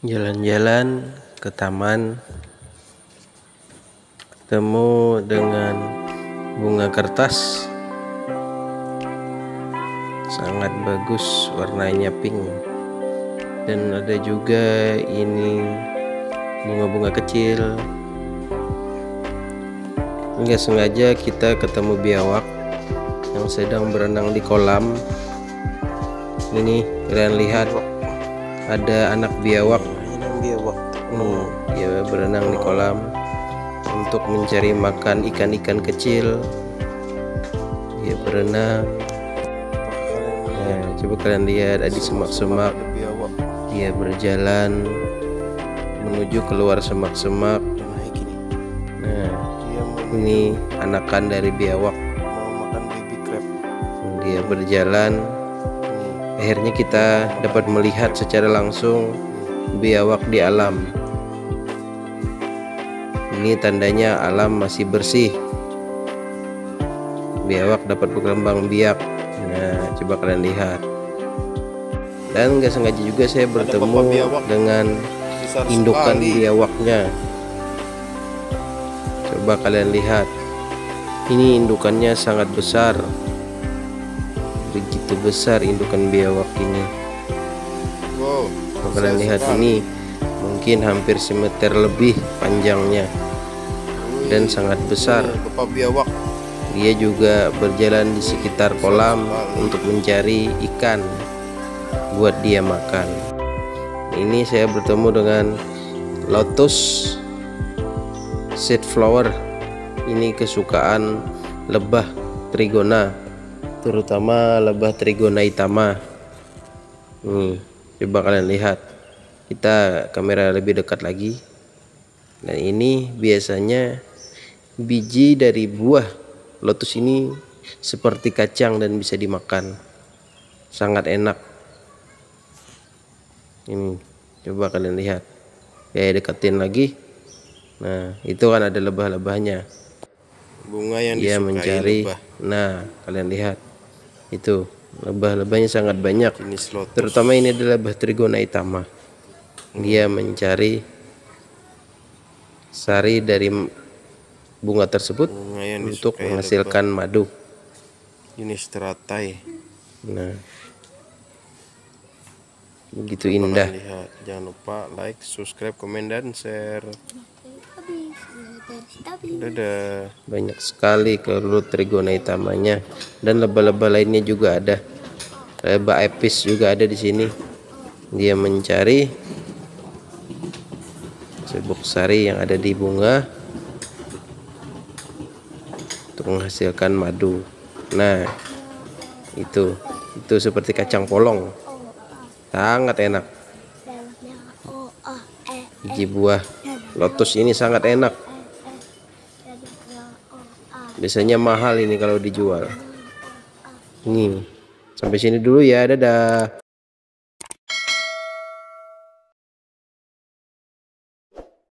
jalan-jalan ke taman. Ketemu dengan bunga kertas. Sangat bagus warnanya pink. Dan ada juga ini bunga-bunga kecil. Nggak sengaja kita ketemu biawak yang sedang berenang di kolam. Ini kalian lihat ada anak biawak. Biawak. Hmm, dia berenang di kolam untuk mencari makan ikan-ikan kecil. Dia berenang. Nah, coba kalian lihat ada semak-semak. Dia berjalan menuju keluar semak-semak. Nah ini anakan dari biawak. mau makan baby crab. Dia berjalan akhirnya kita dapat melihat secara langsung biawak di alam. Ini tandanya alam masih bersih. Biawak dapat berkembang biak. Nah coba kalian lihat. Dan nggak sengaja juga saya bertemu dengan indukan biawaknya. Coba kalian lihat. Ini indukannya sangat besar begitu besar indukan biawak ini wow kalian lihat ini mungkin hampir semeter lebih panjangnya. Dan sangat besar. Biawak dia juga berjalan di sekitar kolam untuk mencari ikan buat dia makan. Ini saya bertemu dengan lotus seed flower. Ini kesukaan lebah trigona terutama lebah trigona hitama nih coba kalian lihat. Kita kamera lebih dekat lagi. Dan ini biasanya biji dari buah lotus ini seperti kacang dan bisa dimakan. Sangat enak. Ini coba kalian lihat. Ya deketin lagi. Nah itu kan ada lebah-lebahnya. Bunga yang dia disukai mencari lebah. Nah kalian lihat itu lebah-lebahnya sangat banyak. Jenis lotus terutama ini adalah lebah trigona hitama dia mencari sari dari bunga tersebut bunga untuk menghasilkan madu. Lebah. jenis teratai. Nah. Begitu indah. lihat jangan lupa like subscribe komen dan share dadah. Banyak sekali kelulut trigona hitamanya dan lebah-lebah lainnya juga ada. Lebah epis juga ada di sini. Dia mencari sebuk sari yang ada di bunga untuk menghasilkan madu. Nah itu. Itu seperti kacang polong. Sangat enak. Biji buah lotus ini sangat enak biasanya mahal ini kalau dijual. Ini sampai sini dulu ya dadah